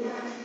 Yeah.